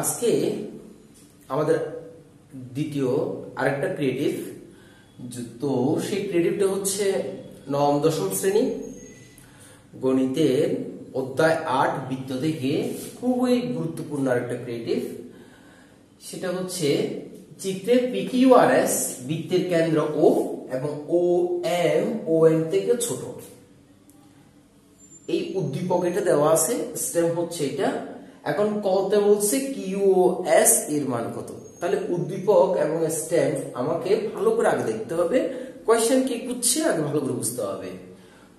আজকে আমাদের দ্বিতীয় আরেকটা ক্রিয়েটিভ তো সেই ক্রিয়েটিভটা হচ্ছে নবম, দশম শ্রেণি। গণিতের অধ্যায় আট বৃত্ত থেকে খুবই গুরুত্বপূর্ণ আরেকটা ক্রিয়েটিভ সেটা হচ্ছে চিত্রে পিকিউআরএস বৃত্তের কেন্দ্র ও এবং ও এম ও এম থেকে ছোট। এই উদ্দীপক এটা দেওয়া আছে স্টেম হচ্ছে এটা। এখন কতে বলছে কিউ এস এর মান কত? তাহলে উদ্দীপক এবং স্টেম আমাকে ভালো করে আগে দেখতে হবে কোয়েশ্চেন কি করছে আগে ভালো করে বুঝতে হবে।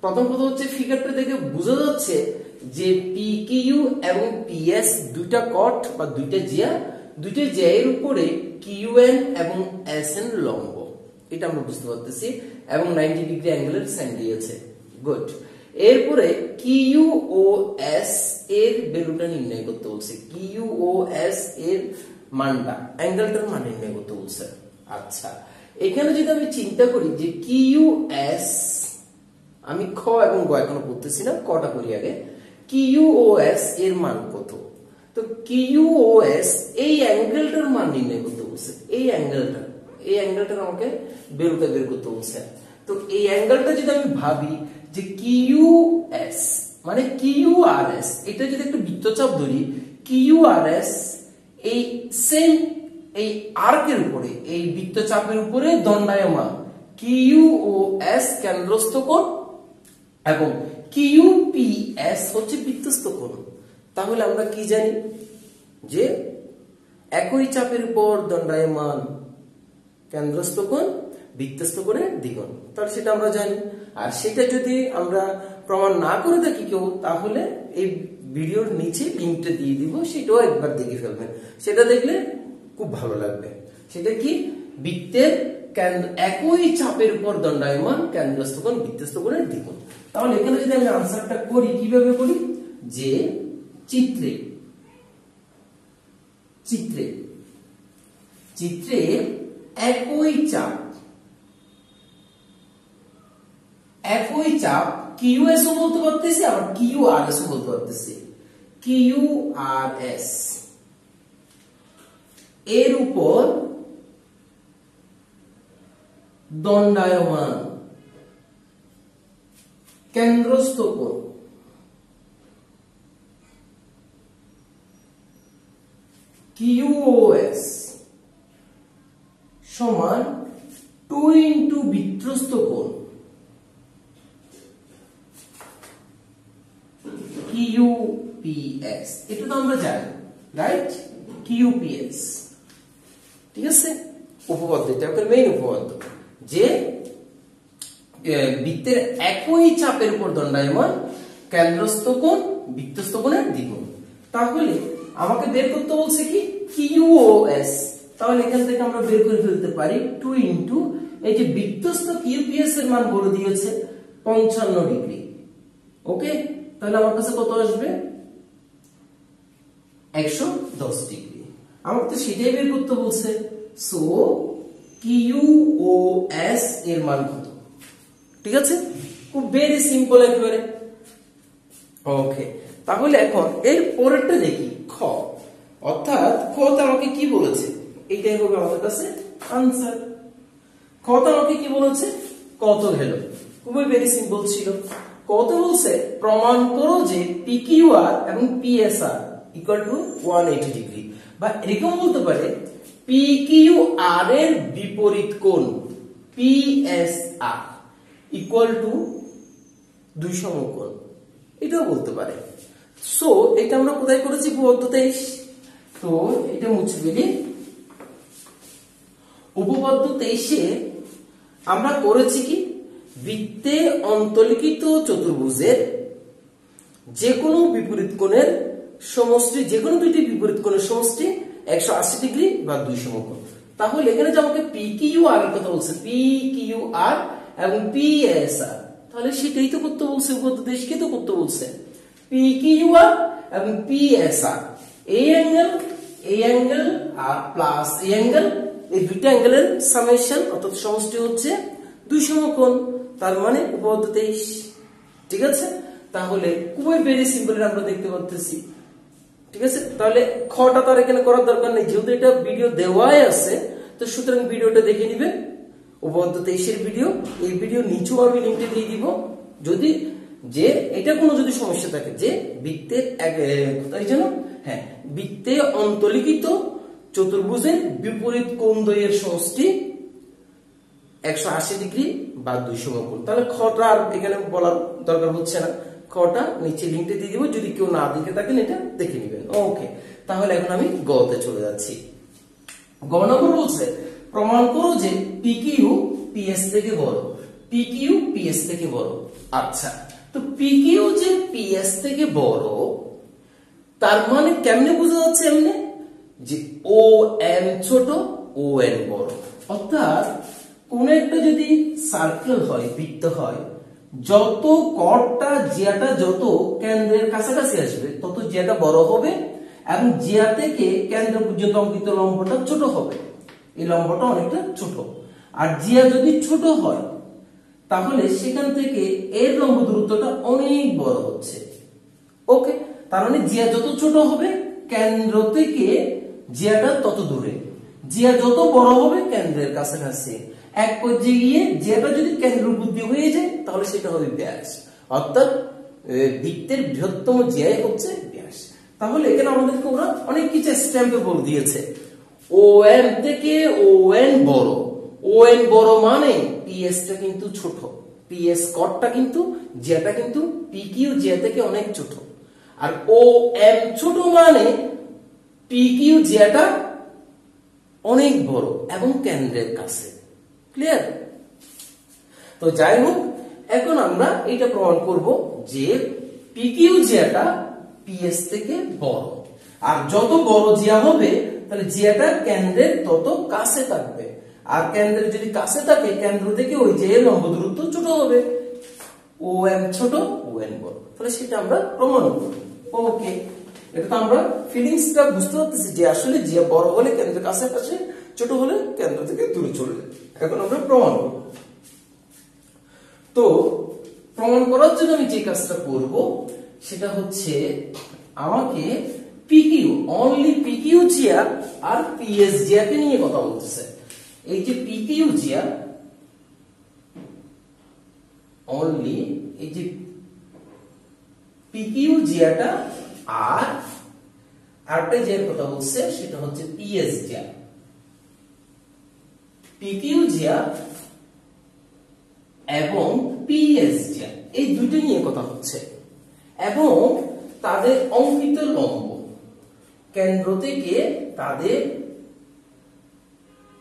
প্রথম কথা হচ্ছে ফিগারটা দেখে বোঝা যাচ্ছে যে পি কিউ এবং পিএস দুইটা কট বা দুইটা জিয়া, দুইটা জিয়ার উপরে কিউ এন এবং এস এন লম্ব। এটা আমরা বুঝতে পারতেছি এবং নাইনটি ডিগ্রি অ্যাঙ্গেলের সাইন দিয়েছে। গুড এরপরে কিউ ও এস এর ভ্যালুটা নির্ণয় করতে বলছে। কিউ ও এস এর মানটা, অ্যাঙ্গেলটার মান নির্ণয় করতে বলছে। আচ্ছা এখানে যদি আমি চিন্তা করি যে কিউ এস, আমি খ এবং গ এখনও পড়তেছি না, কটা করি আগে? কিউ ও এস এর মান কত? তো কিউ ও এস এই অ্যাঙ্গেলটার মান নির্ণয় করতে বলছে। এই অ্যাঙ্গেলটা এই অ্যাঙ্গেলটা আমাকে বেরোতে বের করতে বলছে। তো এই অ্যাঙ্গেলটা যদি আমি ভাবি যে কিউ এস মানে কিউ আর এস, এটা যদি একটা বৃত্তচাপ ধরি, কিউ আর এস এই সেম এই আর্কের উপরে, এই বৃত্তচাপের উপরে দণ্ডায়মান, কিউ ও এস কেন্দ্রস্থ কোণ এবং কিউ পি এস হচ্ছে বৃত্তস্থ কোণ। তাহলে আমরা কি জানি? যে একই চাপের উপর দণ্ডায়মান কেন্দ্রস্থ কোণ বৃত্তস্থ কোণের দ্বিগুণ। তাহলে সেটা আমরা জানি। আর সেটা যদি আমরা প্রমাণ না করে থাকি কেউ, তাহলে এই ভিডিওর নিচে লিঙ্কটা দিয়ে দিব, সেটাও একবার দেখে ফেলবেন। সেটা দেখলে খুব ভালো লাগবে। সেটা কি? বৃত্তের একই চাপের উপর দণ্ডায়মান কেন্দ্রস্থ কোণ বৃত্তস্থ কোণের দ্বিগুণ। তাহলে এখানে যদি আমি আনসারটা করি, কীভাবে করি? যে চিত্রে চিত্রে চিত্রে একই চাপ একই চাপ কিউ এস ও বলতে পারতেছি, আবার কিউ আর এস ও বলতে পারতেছি। কিউ আর এস এর উপর দণ্ডায়মান, কেন্দ্রস্থ কোণ কিউওএস সমান টু ইন্টু বিত্রস্ত কোণ কিউপিএস এটা তো আমরা জানি রাইট কিউপিএস ঠিক আছে? উপপাদ্য, এটা একটা মেইন উপপাদ্য। যে বৃত্তের একই চাপের উপর দণ্ডায়মান কেন্দ্রস্থ কোণ, বৃত্তস্থ কোণের দ্বিগুণ। তাহলে, আমাকে বের করতে বলছে কি? কিউওএস তাহলে এখান থেকে আমরা বের করে ফেলতে পারি টু ইন্টু এই যে বৃত্তস্থ কিউপিএস এর মান বলে দিয়েছে, পঞ্চান্ন ডিগ্রি। ওকে তাহলে আমার কাছে কত আসবে? একশো দশ ডিগ্রি। আমাকে তো সেটাই বের করতে বলছে। সো কিউ ও এস এর মান কত? ঠিক আছে? খুব ভেরি সিম্পল একেবারে। ওকে তাহলে এখন এর পরেরটা দেখি খ। অর্থাৎ খ তো আমাকে কি বলেছে? এইটাই হবে আমাদের কাছে আনসার খ তো আমাকে কি বলেছে? কত গেল খুবই ভেরি সিম্পল ছিল। কত বলছে প্রমাণ করো যে পিকিউআর এবং PSR equal to one eighty degree বা এরকম বলতে পারে পিকিউআর এর বিপরীত কোণ পিএসআর ইকুয়াল টু দুই সমকোণ। এটাও বলতে পারে। সো এটা আমরা কোথায় করেছি উপপাদ্য তো, এটা মুছে ফেলি। উপপাদ্য তেইশে আমরা করেছি কি? বৃত্তে অন্তর্লিখিত চতুর্ভুজের যে কোনো বিপরীত কোণের সমষ্টি যে কোনো দুইটি বিপরীত কোণের সমষ্টি একশো আশি ডিগ্রি বা দুই সমকোণ। তাহলে এখানে যে আমাকে পি কিউ আর কথা বলছে পি কিউ আর এবং পি এস আর তাহলে সেটাই তো করতে বলছে উপপাদ্য দেশকে তো করতে বলছে। পি কিউ আর এবং পি এস আর এই অ্যাঙ্গেল এই অ্যাঙ্গেল আর প্লাস এই অ্যাঙ্গেল এই দুইটা অ্যাঙ্গেলের সামেশন অর্থাৎ সমষ্টি হচ্ছে দুই সমকোণ, তার মানে উপপাদ্য তেইশ। ঠিক আছে? তাহলে খুবই ভেরি সিম্পল আমরা দেখতে পাচ্ছি ঠিক আছে? তাহলে খটা তার এখানে করার দরকার নেই। যেহেতু এটা ভিডিও দেওয়াই আছে, তো সুতরাং ভিডিওটা দেখে নিবে। উপপাদ্য তেইশের ভিডিও এই ভিডিও নিচেও আমি লিঙ্কটা দিয়ে দিব। যদি যে এটা কোনো যদি সমস্যা থাকে, যে বৃত্তের তাই যেন? হ্যাঁ বৃত্তে অন্তলিখিত চতুর্ভুজের বিপরীত কোণ দ্বয়ের সমষ্টি একশো আশি ডিগ্রি বা দুইশো নব্বই তাহলে খটা আর এখানে বলার দরকার হচ্ছে না। খটা নিচে লিঙ্কটা দিয়ে দিব, যদি কেউ না দেখে থাকেন এটা দেখে নেবেন। ওকে, তাহলে এখন আমি গতে চলে যাচ্ছি। গ নম্বর বলছে, প্রমাণ করো যে পিকিউ পিএস থেকে বড়। পিকিউ পিএস থেকে বড়। আচ্ছা তো পিকিউ যে পিএস থেকে বড়, তার মানে কেমনে বোঝা যাচ্ছে এমনি? যে ও এম ছোট, ও এন বড়। অর্থাৎ কোন একটা যদি সার্কেল হয় বৃত্ত হয়, যত কটটা জিয়াটা যত কেন্দ্রের কাছাকাছি আসবে, তত জিয়াটা বড় হবে এবং জিয়া থেকে কেন্দ্র পর্যন্ত অঙ্কিত লম্বটা ছোট হবে। এই লম্বটা অনেকটা ছোট। আর জিয়া যদি ছোট হয়, তাহলে সেখান থেকে এর লম্ব দূরত্বটা অনেক বড় হচ্ছে। ওকে? তার মানে জিয়া যত ছোট হবে, কেন্দ্র থেকে জিয়াটা তত দূরে। জিয়া যত বড় হবে, কেন্দ্রের কাছাকাছি। এক পর্যায়ে গিয়ে জিয়াটা যদি কেন্দ্র বুদ্ধি হয়ে যায়, তাহলে সেটা হবে ব্যাস। অর্থাৎ বৃত্তের বৃহত্তম জিয়াই হচ্ছে ব্যাস। তাহলে এখানে আমাদেরকে ওরা অনেক কিছু স্ট্যাম্পে বলে দিয়েছে। ও এন থেকে ও এন বড়। ও এন বড় মানে পিএসটা কিন্তু ছোট। পিএস কটটা কিন্তু জিয়াটা কিন্তু পিকিউ জিয়া থেকে অনেক ছোট। আর ও এম ছোট মানে পিকিউ জিয়াটা অনেক বড় এবং কেন্দ্রের কাছে। ক্লিয়ার তো যাই হোক এখন আমরা এটা প্রমাণ করব যে পিকিউ জিয়াটা পিএস থেকে বড়। আর যত বড় জিয়া হবে, তাহলে জিয়াটা কেন্দ্রের তত কাছে থাকবে। আর কেন্দ্রের যদি কাছে থাকে, কেন্দ্র থেকে ওই যে লম্ব দূরত্ব ছোট হবে। ও এম ছোট ও এন বড়। তাহলে সেটা আমরা প্রমাণ করব ওকে এটা তো আমরা ফিলিংসটা বুঝতে পারতেছি যে আসলে জিয়া বড় হলে কেন্দ্রের কাছাকাছি ছোট হলে কেন্দ্র থেকে দূরে চলে এখন আমরা প্রমাণ করব। তো, প্রমাণ করার জন্য আমি যে কাজটা করব, সেটা হচ্ছে আমাকে পিকিউ অনলি পিকিউ জিয়া আর পিএস জিয়াকে নিয়ে কথা বলতেছে। এই যে পিকিউ জিয়া অনলি এই যে পিকিউ জিয়াটা আর আরেকটা যে কথা বলছে, সেটা হচ্ছে পিএস জিয়া পিকিউ জিয়া এবং পিএস জিয়া এই দুটো নিয়ে কথা হচ্ছে। এবং তাদের অঙ্কিত লম্ব কেন্দ্র থেকে তাদের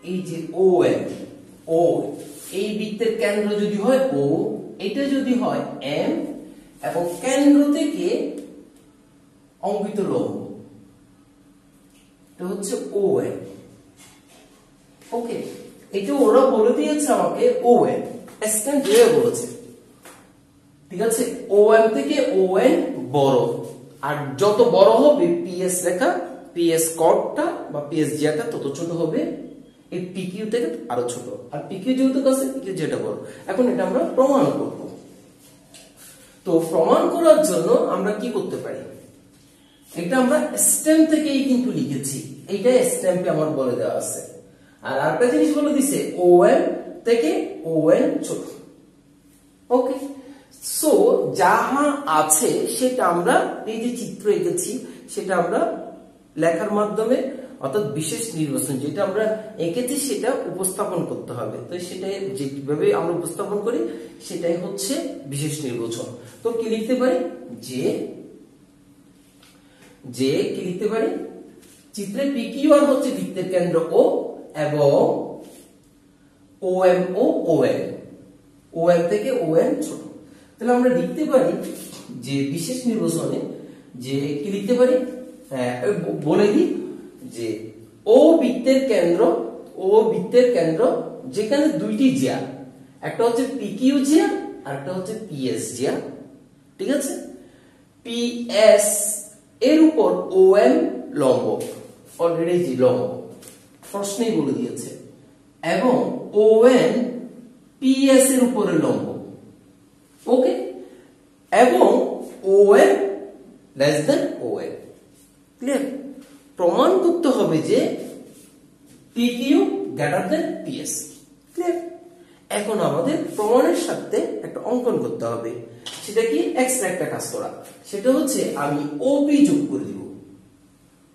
এই যে ও এম ও এই বৃত্তের কেন্দ্র যদি হয় ও এটা যদি হয় এম এবং কেন্দ্র থেকে অঙ্কিত লম্ব, এটা হচ্ছে ও ওকে এটা ওরা বলে দিয়েছে আমাকে ও এম স্ট্যান্ড দিয়ে বলেছে। ঠিক আছে? ও এম থেকে ও এন বড়। আর যত বড় হবে পিএস লেখা পিএস কটটা বা পিএস জিয়াটা তত ছোট হবে। এই পিকিউ থেকে আরও ছোট। আর পিকিউ যেহেতু কাছে পিকিউ যেটা বড়। এখন এটা আমরা প্রমাণ করব। তো প্রমাণ করার জন্য আমরা কি করতে পারি? এটা আমরা স্ট্যাম্প থেকেই কিন্তু লিখেছি। এইটা স্ট্যাম্পে আমার বলে দেওয়া আছে। আর আরেকটা জিনিস বলে দিছে ও এম থেকে ও এন ছোট ওকে সো যাহা আছে সেটা আমরা এই যে চিত্র এঁকেছি, সেটা আমরা লেখার মাধ্যমে, অর্থাৎ বিশেষ নির্বাচন যেটা আমরা এঁকেছি, সেটা উপস্থাপন করতে হবে। তো সেটাই যেভাবে আমরা উপস্থাপন করি, সেটাই হচ্ছে বিশেষ নির্বাচন। তো কি লিখতে পারি? যে যে কি লিখতে পারি? চিত্রে পিকিউআর হচ্ছে বৃত্তের কেন্দ্র ও এবং ও এম ও ও এন ও এম থেকে ও এন ছোট। তাহলে আমরা লিখতে পারি যে, বিশেষ নির্বাচনে যে কি লিখতে পারি? বলে দিই যে ও বৃত্তের কেন্দ্র ও বৃত্তের কেন্দ্র যেখানে দুইটি জিয়া। একটা হচ্ছে পিকিউ জিয়া, আর একটা হচ্ছে পিএস জিয়া। ঠিক আছে? পিএস এর উপর ও এম লম্ব। অলরেডি লম্ব। প্রশ্নেই বলে দিয়েছে। এবং ও এন পিএস এর উপরে লম্ব। ওকে? এবং O N less than O N clear? প্রমাণ করতে হবে যে P Q greater than PS. Clear? এখন আমাদের প্রমাণের সাথে একটা অঙ্কন করতে হবে। সেটা কি? এক্সট্রা একটা কাজ করা। সেটা হচ্ছে আমি ওপি যোগ করে দিব।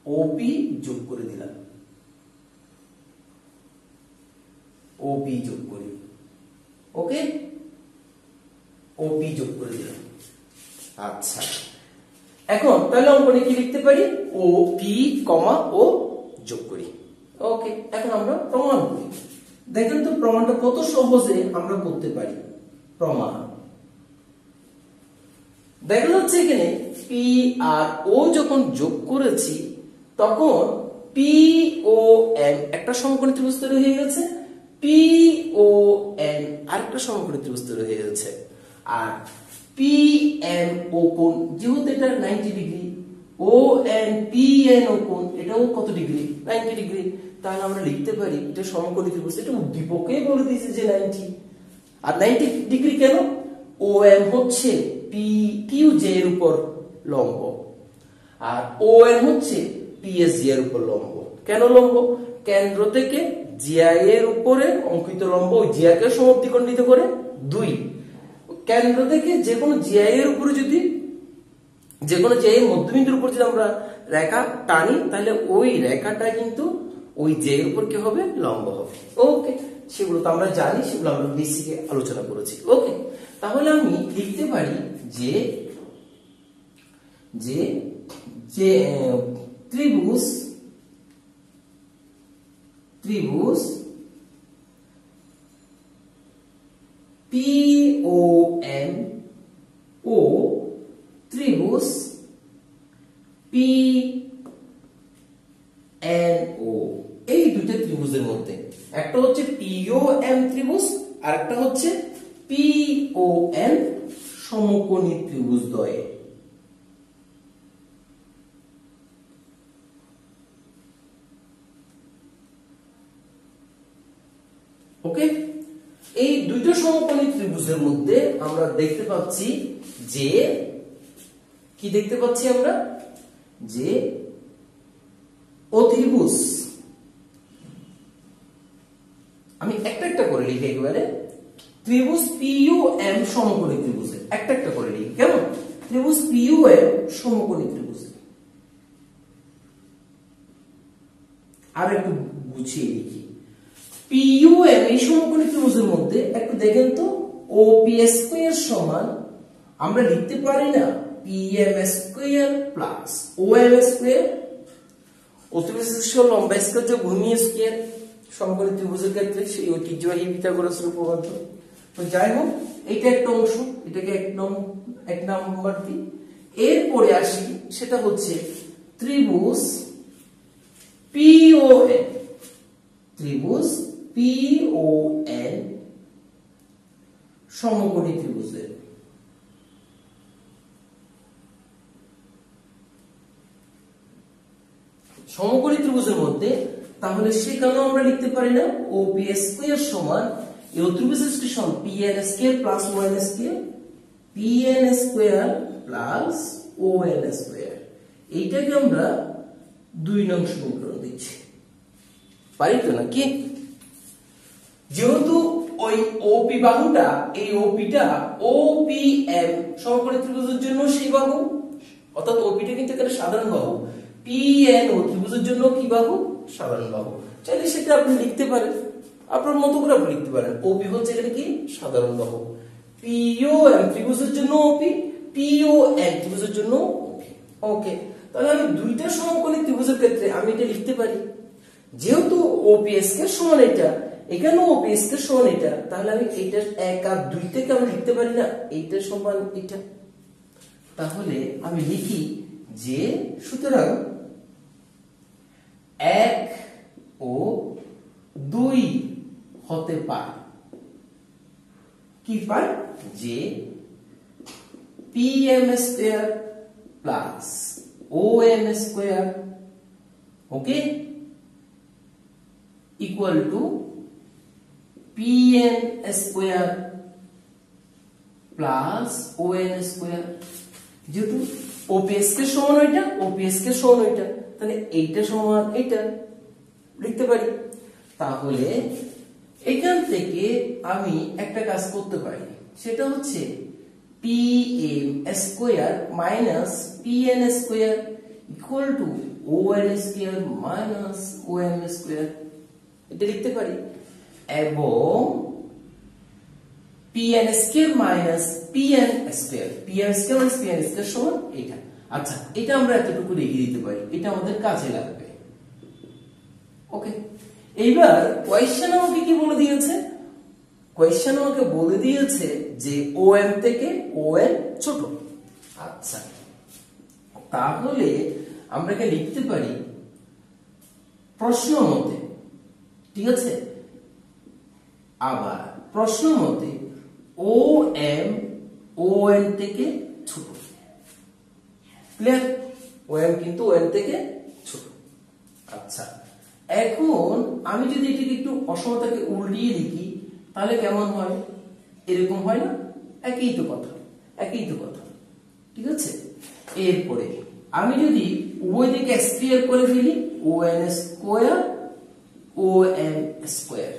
ওপি যোগ করে দিলাম। ওপি যোগ করি। ওকে ওপি যোগ করে দিলাম। আচ্ছা। এখন তাহলে অঙ্কনে কি লিখতে পারি? ও পি কমা ও যোগ করি। ওকে এখন আমরা প্রমাণ করি। দেখেন তো প্রমাণটা কত সহজে আমরা করতে পারি। প্রমাণ। দেখা যাচ্ছে এখানে পি আর ও যখন যোগ করেছি, তখন পি ও এম একটা সমকোণী ত্রিভুজ তৈরি হয়ে গেছে। পি ও এন আরেকটা সমকোণী ত্রিভুজ তৈরি হয়ে গেছে আর পি এম ও কোণ যেহেতু এটা ninety degree O N P N O কোণ এটাও কত ডিগ্রি নাইনটি ডিগ্রি তাহলে আমরা লিখতে পারি, এটা সমকোণী ত্রিভুজ এটা উদ্দীপকে বলে দিয়েছে যে নাইনটি আর নাইনটি ডিগ্রি কেন? ও এম হচ্ছে পি কিউ জে এর উপর লম্ব। আর ও এম হচ্ছে পিএসজি এর উপর লম্ব। কেন লম্ব? কেন্দ্র থেকে জিআই এর উপরে অঙ্কিত লম্ব ওই জিআকে সমদ্বিখণ্ডিত করে দুই। কেন্দ্র থেকে যে কোনো জিআই এর উপরে যদি যে কোনো জিআই এর মধ্যবিন্দুর উপর যদি আমরা রেখা টানি, তাহলে ওই রেখাটা কিন্তু ওই জে এর উপর কি হবে? লম্ব হবে। ওকে, সেগুলো তো আমরা জানি, সেগুলো আমরা বেসিকে আলোচনা করেছি। ওকে, তাহলে আমি লিখতে পারি যে যে ত্রিভুজ ত্রিভুজ পি ও এম ও ত্রিভুজ পি এন ও এই দুইটা ত্রিভুজের মধ্যে একটা হচ্ছে পিও এম ত্রিভুজ আর একটা হচ্ছে পিও এন সমকোণী ত্রিভুজ দ্বয় ওকে এই দুইটা সমকোণী ত্রিভুজের মধ্যে আমরা দেখতে পাচ্ছি যে, কি দেখতে পাচ্ছি আমরা? যে, অত্রিভুজ। আমি একটা একটা করে লিখি একেবারে। ত্রিভুজ পিইউ এম সমকোণী ত্রিভুজে একটা একটা করে লিখি। কেমন? ত্রিভুজ পিইউ এম সমকোণী ত্রিভুজে আর একটু গুছিয়ে লিখি। পিইউ এম এই সমকোণী মধ্যে একটু দেখেন তো ও পি স্কয়ার সমান, আমরা লিখতে পারি না P M square plus O M square ভূমি ক্ষেত্রে সেই তো যাই হোক, এইটা একটা অংশ, এটাকে এক নম্বর এক নাম্বার দিই। এরপরে আসি, সেটা হচ্ছে ত্রিভুজ পিওএন ত্রিভুজ পিওএন সমকোণী ত্রিভুজের। সমকোণী ত্রিভুজের মধ্যে, তাহলে সেখানেও আমরা লিখতে পারি না ও পি স্কোয়ার সমান এই ত্রিভুজের সমান P N square plus O N square P N square plus O N square এইটাকে আমরা দুই নং সমীকরণ দিচ্ছি। পারি তো নাকি? যেহেতু ওই ওপি বাহুটা, এই ওপিটা ওপি এম সমকোণী ত্রিভুজের জন্য সেই বাহু? অর্থাৎ ওপিটা কিন্তু এখানে সাধারণ বাহু। পি এন ও ত্রিভুজের জন্য কি বাহু? সাধারণ বাহু। চাইলে সেটা আপনি লিখতে পারেন। আপনার মতো করে আপনি লিখতে পারেন। ওপি হচ্ছে এখানে কি? সাধারণ বাহু। পিও এম ত্রিভুজের জন্য ওপি পিও এম ত্রিভুজের জন্য ওপি ওকে তাহলে আমি দুইটা সমকোণী ত্রিভুজের ক্ষেত্রে আমি এটা লিখতে পারি। যেহেতু ওপিএস কে সমান এটা এখানেও ওপিএস কে সমান এটা। তাহলে আমি এইটার এক আর দুই থেকে আমি লিখতে পারি না? এইটার সমান এটা। তাহলে আমি লিখি যে, সুতরাং এক ও দুই হতে পারে। কি পায়? যে P M square plus O M square okay equal to pn square plus on square. যেহেতু ওপিএস কে সমান ওইটা ওপিএস কে সমান ওইটা তাহলে এইটা সমান এইটা লিখতে পারি তাহলে এখান থেকে আমি একটা কাজ করতে পারি সেটা হচ্ছে P M square minus P N square equal to N square minus O M square এটা লিখতে পারি এবং pn square minus pn square pn square minus pn square সমান এটা আচ্ছা এটা আমরা এতটুকু লিখে দিতে পারি এটা আমাদের কাজে লাগবে ওকে এইবার কোয়েশ্চেন আমাকে কি বলে দিয়েছে কোয়েশ্চেন আমাকে বলে দিয়েছে যে ওএম থেকে ওএন ছোট আচ্ছা তাহলে আমরা কি লিখতে পারি প্রশ্ন মতে ঠিক আছে আবার প্রশ্ন মতে ও এম ও এন থেকে ছোট। ক্লিয়ার ও এম কিন্তু ও এন থেকে ছোট। আচ্ছা এখন আমি যদি এটাকে একটু অসমতাকে উল্টিয়ে লিখি তাহলে কেমন হয়? এরকম হয় না? একই তো কথা, একই তো কথা। ঠিক আছে? এরপরে, আমি যদি উভয় দিকে স্কয়ার করে ফেলি O N square O M square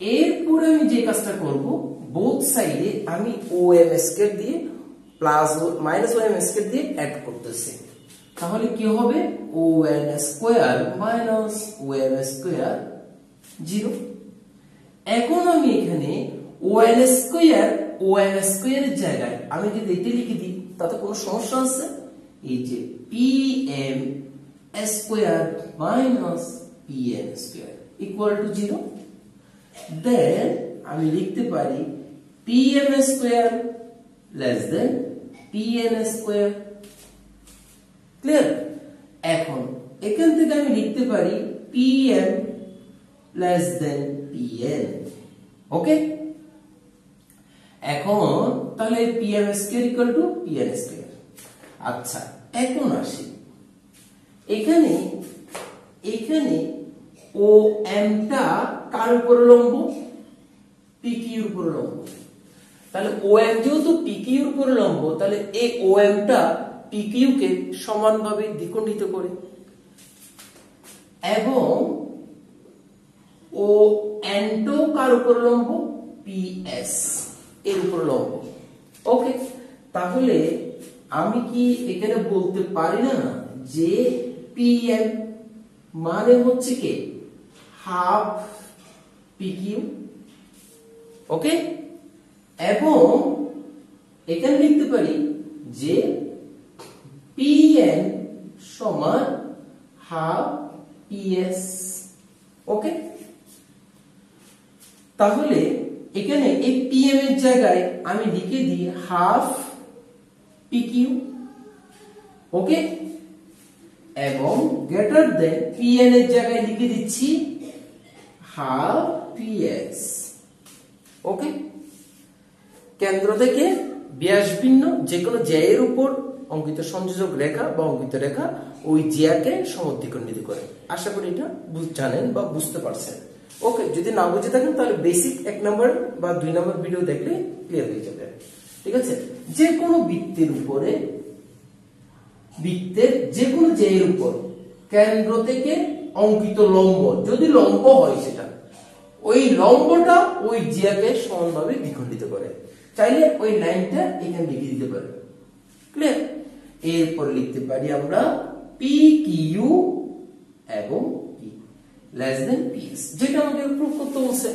এরপরে আমি যে কাজটা করব বোথ সাইডে আমি ও এম স্কয়ার দিয়ে plus minus O M square দিয়ে অ্যাড করতেছি। তাহলে কি হবে? O N square minus O M square zero এখন আমি এখানে O N square O M স্কয়ারের জায়গায় আমি যদি এটা লিখে দিই, তাতে কোনো সমস্যা আছে? এই যে P M square minus P N square equal to zero then আমি লিখতে পারি pm square less than pn square clear এখন, এখান থেকে আমি লিখতে পারি pm less than pn okay এখন, তাহলে pm square equal to pn square আচ্ছা এখন আসি। এখানে এখানে ও এমটা কার উপর লম্ব? পিকিউর উপর লম্ব। তাহলে ও এম যেহেতু পিকিউর উপর লম্ব, তাহলে এই ও এমটা পিকিউ কে সমানভাবে দ্বিখণ্ডিত করে। এবং ও এনটো কার উপর লম্ব? পিএস এর উপর লম্ব। ওকে তাহলে আমি কি এখানে বলতে পারি না যে পিএম মানে হচ্ছে কি? হাফ পিকিউ ওকে এবং এখানে লিখতে পারি যে পিএন সমান হাফ পিএস ওকে তাহলে এখানে এই পিএম এর জায়গায় আমি লিখে দিই হাফ পিকিউ ওকে এবং গ্রেটার দেন পিএন এর জায়গায় লিখে দিচ্ছি হাফ পিএস। ওকে? কেন্দ্র থেকে ব্যাস ভিন্ন যে কোনো জ্যায়ের উপর অঙ্কিত সংযোজক রেখা বা অঙ্কিত রেখা ওই জিয়াকে সমদ্বিখণ্ডিত করে। আশা করি এটা জানেন বা বুঝতে পারছেন। ওকে, যদি না বুঝে থাকেন তাহলে বেসিক এক নম্বর বা দুই নম্বর ভিডিও দেখলে ক্লিয়ার হয়ে যাবে। ঠিক আছে? যে কোনো বৃত্তের উপরে, বৃত্তের যে কোনো জেয়ের উপর কেন্দ্র থেকে অঙ্কিত লম্ব, যদি লম্ব হয় সেটা ওই লম্বটা ওই জিয়াকে সমানভাবে দ্বিখণ্ডিত করে। চাইলে ওই লাইনটা এখানে লিখে দিতে পারে। ক্লিয়ার এরপর লিখতে পারি আমরা পি কিউ এবং পি লেস দেন পিএস যেটা আমাকে প্রুফ করতে বলছে।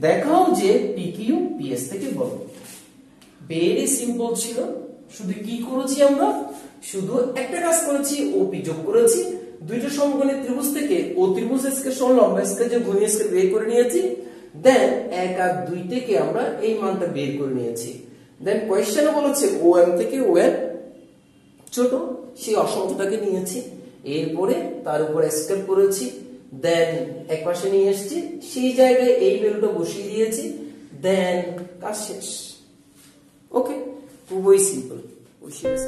দেখাও যে পি কিউ পিএস থেকে বড়। ভেরি সিম্পল ছিল। শুধু কি করেছি আমরা? শুধু একটা কাজ করেছি ওপি যোগ করেছি। দুইটা সমকোণী ত্রিভুজ থেকে ও ত্রিভুজ স্কেল সমান লম্বা স্কেল যে ভূমি স্কেল বের করে নিয়েছি দেন এক আর দুই থেকে আমরা এই মানটা বের করে নিয়েছি। দেন কোয়েশ্চেনে বলেছে ও এম থেকে ও এম ছোট, সেই অসমতাকে নিয়েছি। এরপরে তার উপর স্কেল করেছি দেন এক পাশে নিয়ে এসেছি, সেই জায়গায় এই ভ্যালুটা বসিয়ে দিয়েছি দেন কাজ শেষ। ওকে খুবই সিম্পল ওই শেষ